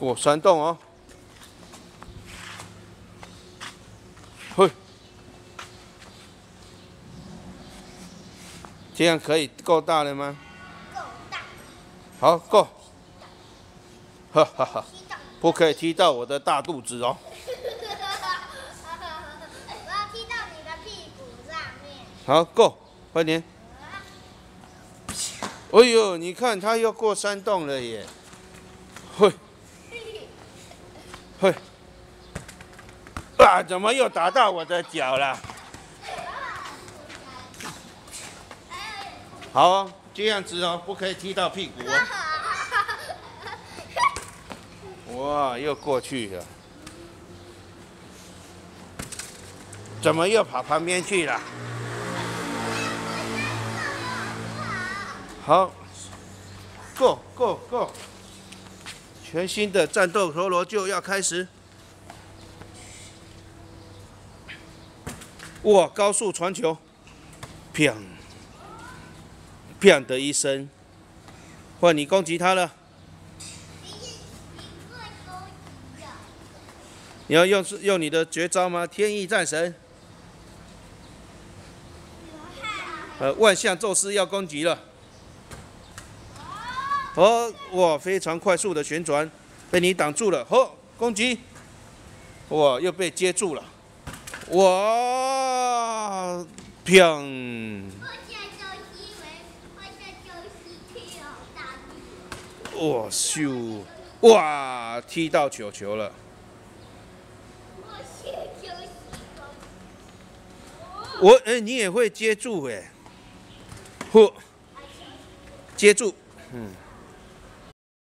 过山洞哦。嘿，这样可以够大了吗？够大。好，够。哈哈哈，不可以踢到我的大肚子哦。我要踢到你的屁股上面。好，够，快点。哎呦，你看他要过山洞了耶！嘿，嘿，啊，怎么又打到我的脚了？好哦，这样子哦，不可以踢到屁股哦。哇，又过去了，怎么又跑旁边去了？好，Go Go Go！全新的战斗陀螺就要开始。哇，高速传球，砰，砰的一声，换你攻击他了。你要用用你的绝招吗？天意战神。呃，万象宙斯要攻击了。哦，哇，非常快速的旋转，被你挡住了。哦，攻击。哇，又被接住了。哇，砰！哇咻！哇，踢到球球了。我哎，你也会接住哎，嚯，接住，嗯。